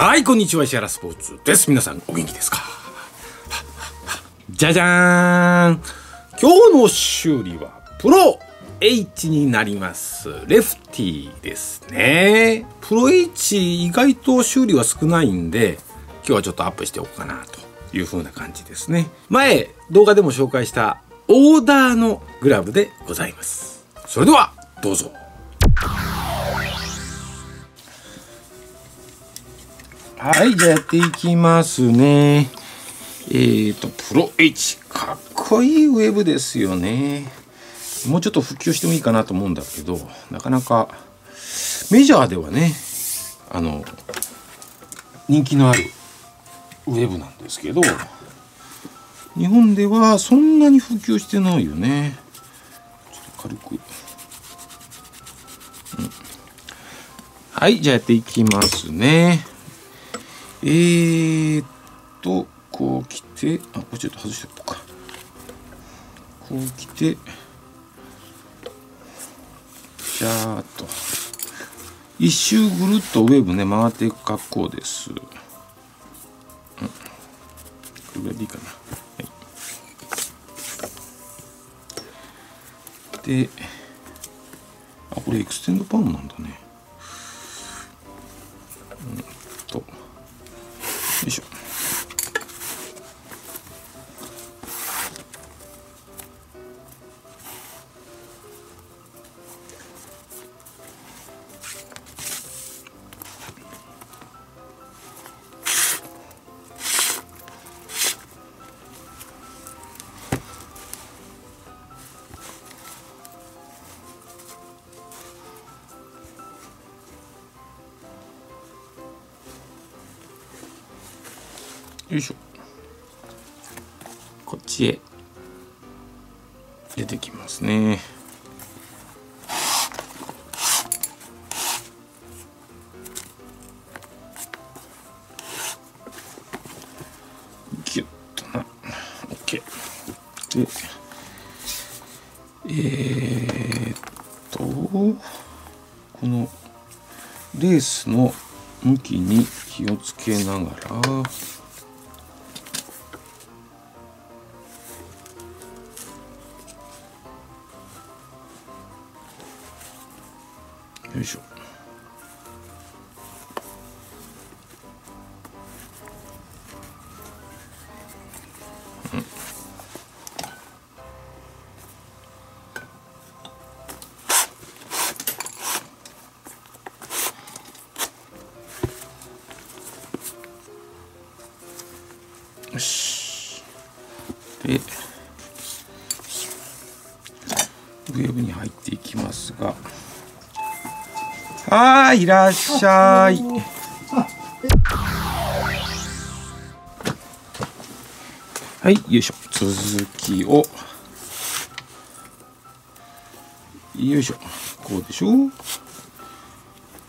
はい、こんにちは、石原スポーツです。皆さん、お元気ですか？じゃじゃーん今日の修理は、プロ H になります。レフティーですね。プロ H 意外と修理は少ないんで、今日はちょっとアップしておこうかなという風な感じですね。前、動画でも紹介したオーダーのグラブでございます。それでは、どうぞ。はい、じゃあやっていきますね。えーと、プロ H。かっこいいウェブですよね。もうちょっと復旧してもいいかなと思うんだけど、なかなか、メジャーではね、あの、人気のあるウェブなんですけど、日本ではそんなに普及してないよね。ちょっと軽く。うんはい、じゃあやっていきますね。えーっと、こう来て、あ、これちょっと外しておこうか。こう来て、じゃーっと。一周ぐるっとウェーブね、回っていく格好です。うん。これぐらいでいいかな。はい。で、あ、これエクステンドパームなんだね。よいしょ。こっちへ。出てきますね。ギュッとな。OK でえー、っとこのレースの向きに気をつけながらよいはい、いらっしゃい。はい、よいしょ。続きを。よいしょ。こうでしょ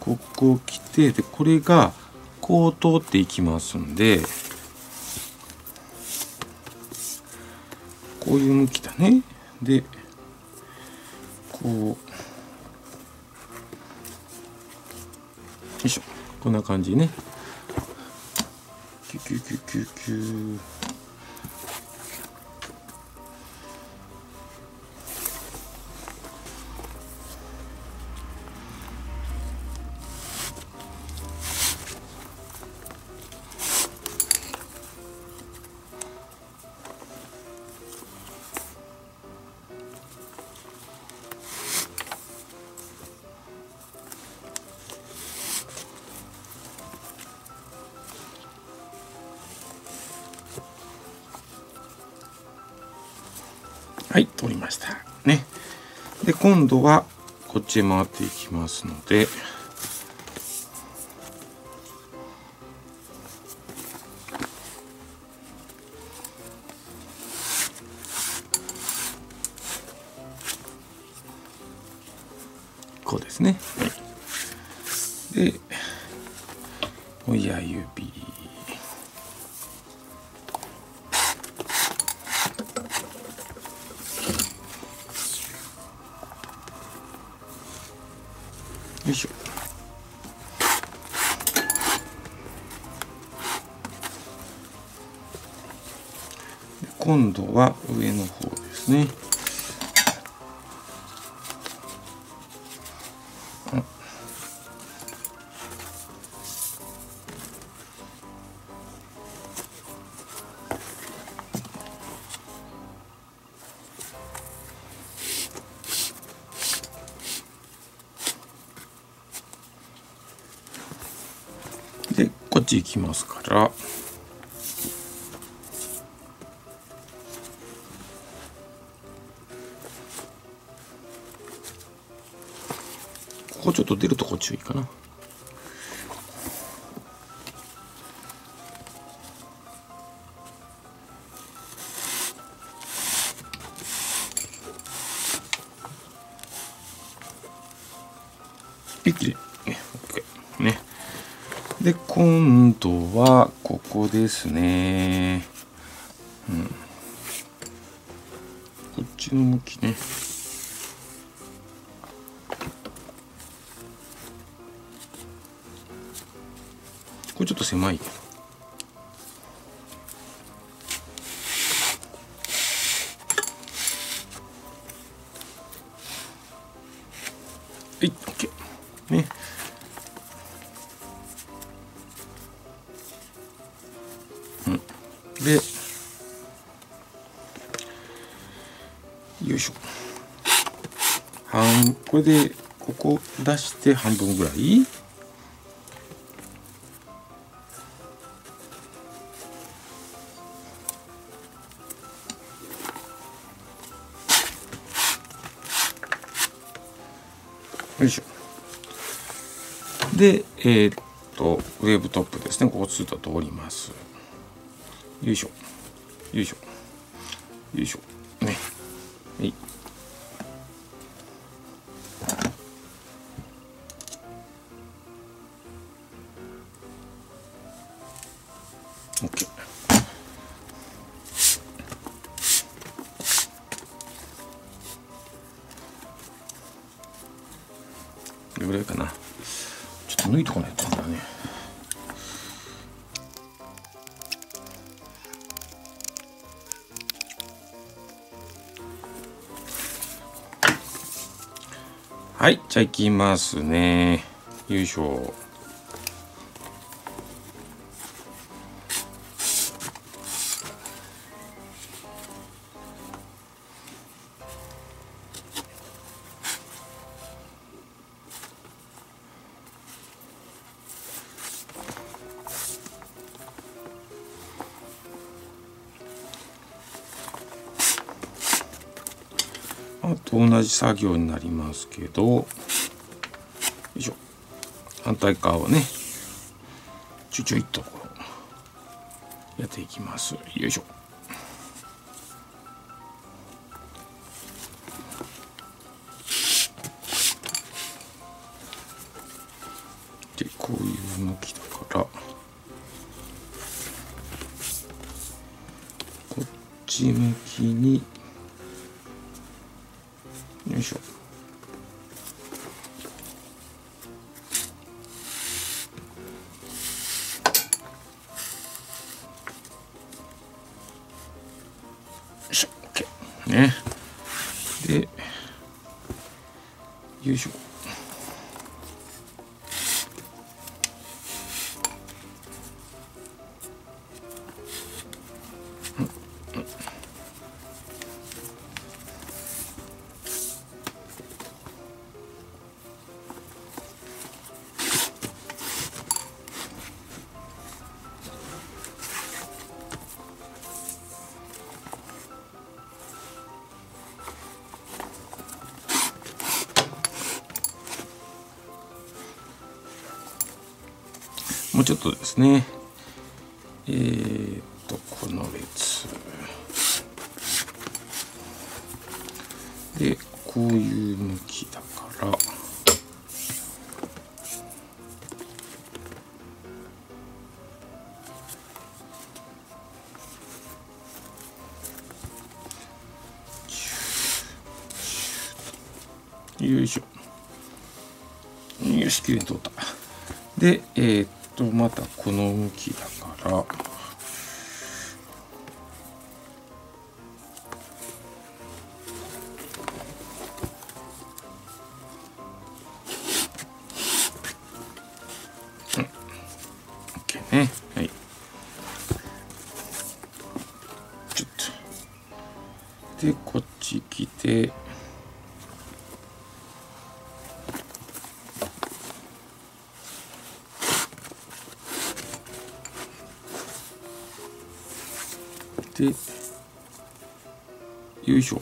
ここ来て、で、これが、こう通っていきますんで、こういう向きだね。で、こう、いしょ。こんな感じね。キュキュキュキュキュはい通りました。ね。で今度はこっちへ回っていきますので。よいしょ。今度は上の方ですね。ち行きますから。ここちょっと出るとこ注意かな。一気で、で今度はここですね。うん。こっちの向きね。これちょっと狭い。けどはい OK よいしょ。半これでここ出して半分ぐらい。よいしょ。でえーっとウェブトップですね。ここツーと通ります。よいしょ。よいしょ。よいしょ。抜いとかないとだね。はいじゃあいきますね。よいしょ。同じ作業になりますけどよいしょ。反対側をねちょいちょいっとこうやっていきます。よいしょ。しょ OK ね。でよいしょ。もうちょっとですね。えー、っとこの列。でこういう向きだから。よいしょ。よしきれいに通った。でえー、っとまたこの向きだから。でよいしょ。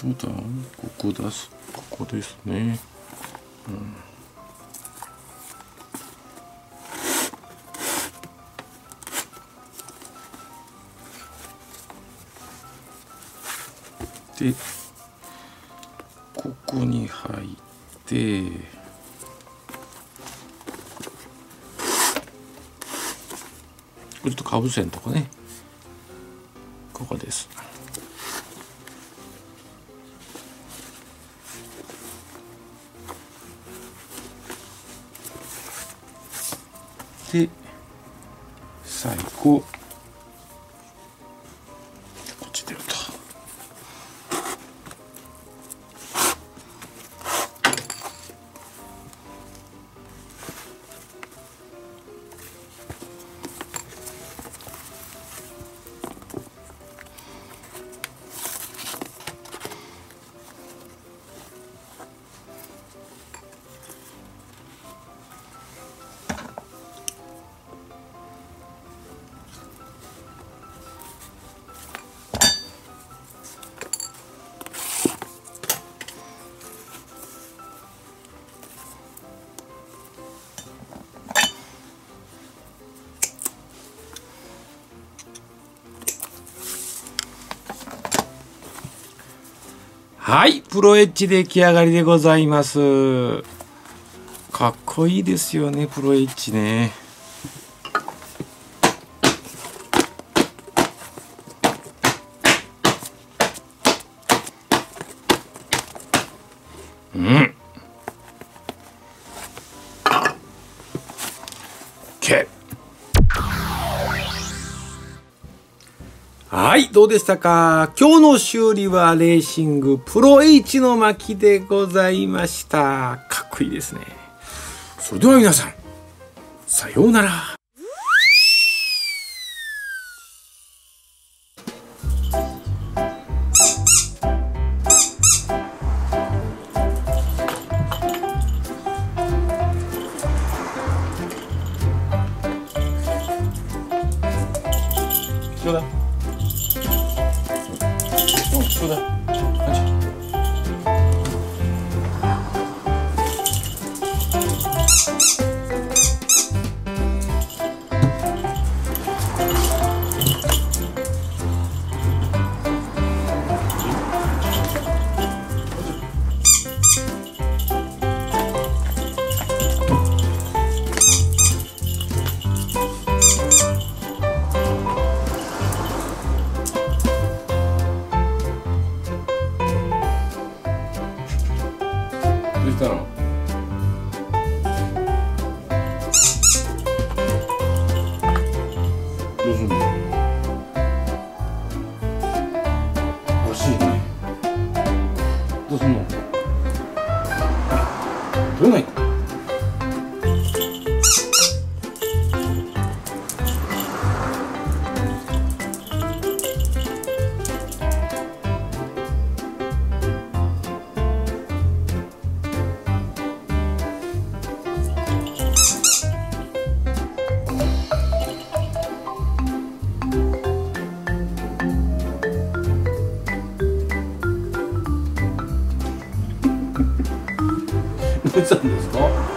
どうだ？ここ出す。ここですね。うん。でここに入ってくるとかぶせんとこね。ここです。で最後はい、プロエッジ出来上がりでございます。かっこいいですよね、プロエッジね。どうでしたか？今日の修理はレーシングプロ H の巻でございました。かっこいいですね。それでは皆さん、さようなら。どうどうしたんですか？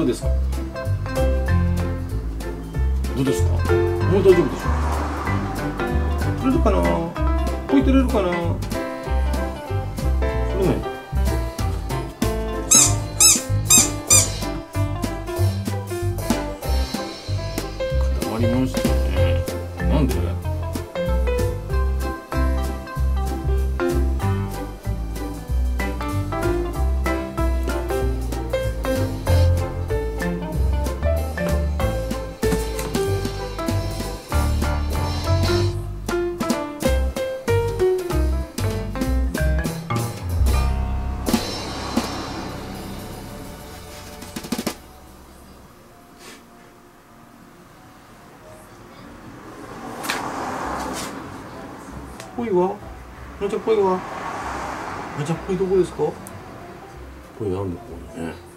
どうですか？どうですか？もう大丈夫でしょう？取れるかな？置いてれるかな？っぽいわなちゃんぽいどこですか？これなんだぽいね。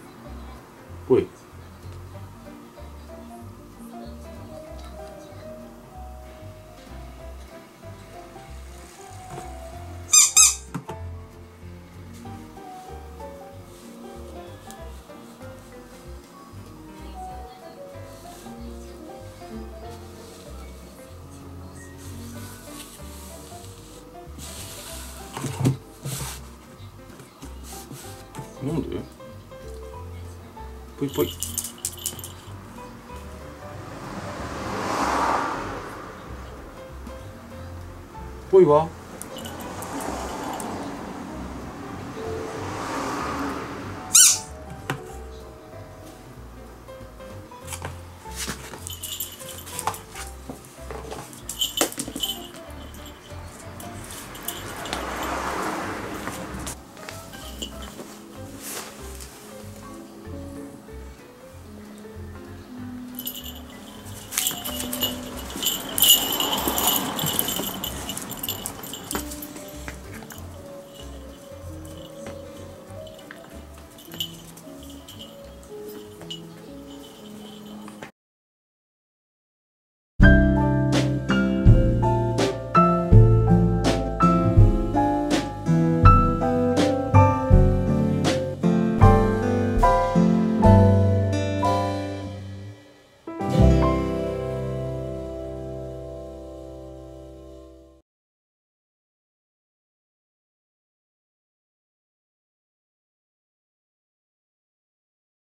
ぽいぽい。ぽいわ。